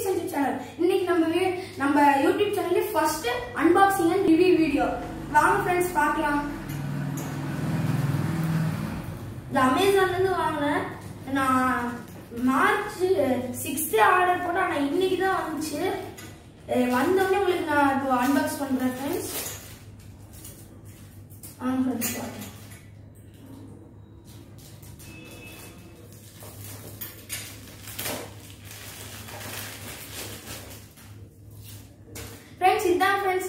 YouTube செஞ்சு channel இன்னைக்கு நம்ம நம்ம யூடியூப் சேனல்ல first unboxing and review video வாங்க ஃப்ரெண்ட்ஸ் பார்க்கலாம். இந்த அமேசான்ல இருந்து வாங்கினேன் நான் மார்ச் சிக்ஸ்த்து ஆர்டர் போட்டேன். ஆனால் இன்னைக்கு தான் வந்துச்சு. வந்தோடனே உங்களுக்கு நான் இப்போ அன்பாக்ஸ் பண்றேன் ஃப்ரெண்ட்ஸ் ஆ ஃப்ரெண்ட்ஸ் பார்க்கலாம்.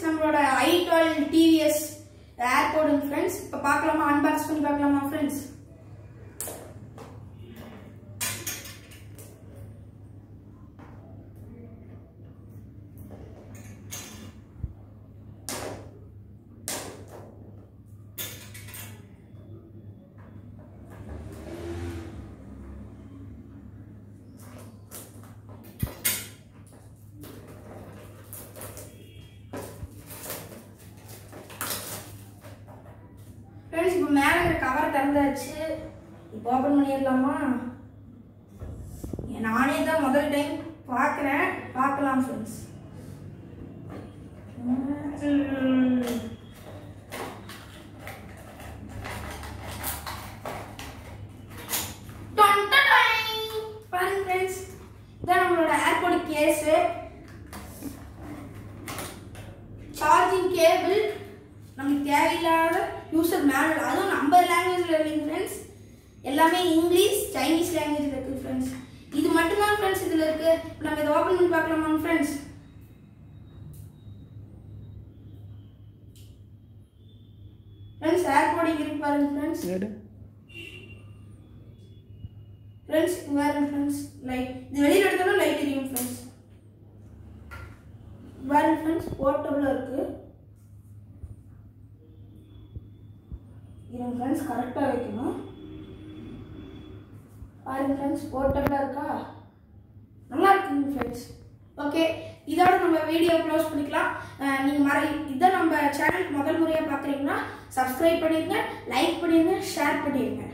ஃப்ரெண்ட்ஸ் நம்மளோட ஐ டுவெல் டிவிஎஸ் ஏர்போர்டுங்க ஃப்ரெண்ட்ஸ் இப்போ பார்க்கலாமா? அன்பாக்ஸ் பண்ணி பார்க்கலாமா ஃப்ரெண்ட்ஸ் ஃப்ரெண்ட்ஸ் இப்போ மேலே இருக்கிற கவர் திறந்தாச்சு. இப்போ ஓப்பன் பண்ணிடலாமா? நானே தான் முதல் டைம் பார்க்குறேன். பார்க்கலாம் ஃப்ரெண்ட்ஸ் பாருங்க ஃப்ரெண்ட்ஸ் இதான் நம்மளோட ஏர்போர்ட் கேஸு சார்ஜிங் கேபிள் நமக்கு தேவையில்லாத யூசர் மேனுவல் அதுவும் நம்ம லாங்குவேஜில் இல்லைங்க ஃப்ரெண்ட்ஸ் எல்லாமே இங்கிலீஷ் சைனீஸ் லாங்குவேஜில் இருக்குது ஃப்ரெண்ட்ஸ் இது மட்டும்தான் ஃப்ரெண்ட்ஸ் இதில் இருக்குது இப்போ நம்ம இதை ஓப்பன் பண்ணி பார்க்கலாமா ஃப்ரெண்ட்ஸ் ஃப்ரெண்ட்ஸ் இங்கே இருக்கு பாருங்க ஃப்ரெண்ட்ஸ் ஃப்ரெண்ட்ஸ் வேறு ஃப்ரெண்ட்ஸ் லைட் இது வெளியில் எடுத்தாலும் லைட் எரியும் ஃப்ரெண்ட்ஸ் வேறு ஃப்ரெண்ட்ஸ் போர்ட்டபுளாக இருக்குது இருங்க ஃப்ரெண்ட்ஸ் கரெக்டாக வைக்கணும். பாருங்க ஃப்ரெண்ட்ஸ் போர்ட்டபுளாக இருக்கா? நல்லா இருக்குங்க ஃப்ரெண்ட்ஸ் ஓகே இதோட நம்ம வீடியோ க்ளோஸ் பண்ணிக்கலாம். நீங்கள் மறை மற இதை நம்ம சேனலுக்கு முதல் முறையாக பார்க்குறீங்கன்னா சப்ஸ்கிரைப் பண்ணிடுங்க லைக் பண்ணிடுங்க ஷேர் பண்ணிடுங்க